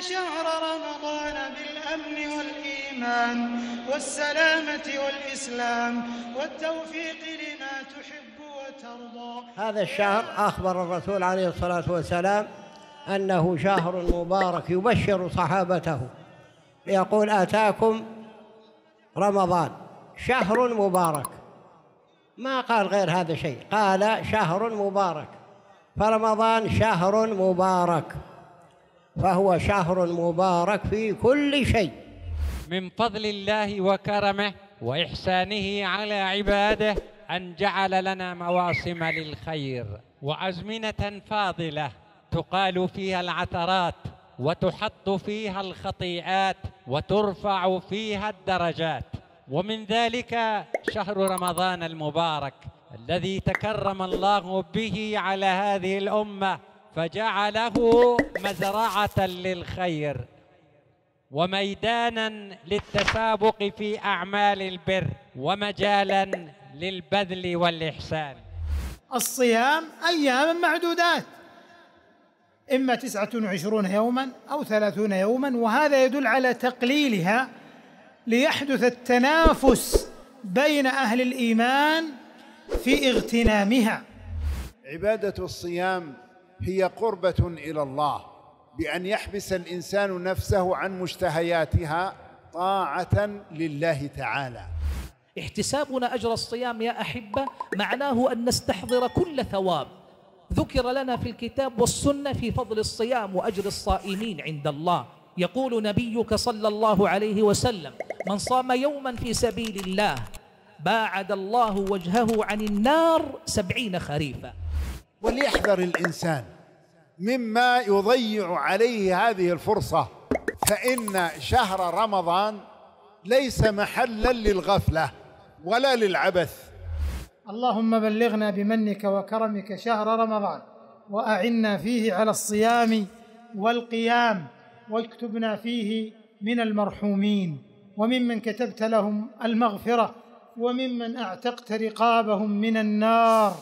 شهر رمضان بالأمن والإيمان والسلامة والإسلام والتوفيق لما تحب وترضى. هذا الشهر أخبر الرسول عليه الصلاة والسلام أنه شهر مبارك يبشر صحابته يقول آتاكم رمضان شهر مبارك. ما قال غير هذا شيء قال شهر مبارك. فرمضان شهر مبارك. فهو شهر مبارك في كل شيء. من فضل الله وكرمه وإحسانه على عباده أن جعل لنا مواسم للخير وأزمنة فاضلة تقال فيها العثرات وتحط فيها الخطيئات وترفع فيها الدرجات. ومن ذلك شهر رمضان المبارك الذي تكرم الله به على هذه الأمة فجعله مزرعة للخير وميدانا للتسابق في أعمال البر ومجالا للبذل والإحسان. الصيام أيام معدودات إما تسعة وعشرون يوما أو ثلاثون يوما وهذا يدل على تقليلها ليحدث التنافس بين أهل الإيمان في اغتنامها. عبادة الصيام هي قربة إلى الله. بأن يحبس الإنسان نفسه عن مشتهياتها طاعة لله تعالى. احتسابنا أجر الصيام يا أحبة معناه أن نستحضر كل ثواب. ذكر لنا في الكتاب والسنة في فضل الصيام وأجر الصائمين عند الله. يقول نبيك صلى الله عليه وسلم من صام يوما في سبيل الله باعد الله وجهه عن النار سبعين خريفا. وليحذر الإنسان مما يضيع عليه هذه الفرصة فإن شهر رمضان ليس محلا للغفلة ولا للعبث. اللهم بلغنا بمنك وكرمك شهر رمضان وأعنا فيه على الصيام والقيام واكتبنا فيه من المرحومين. وممن كتبت لهم المغفرة وممن أعتقت رقابهم من النار.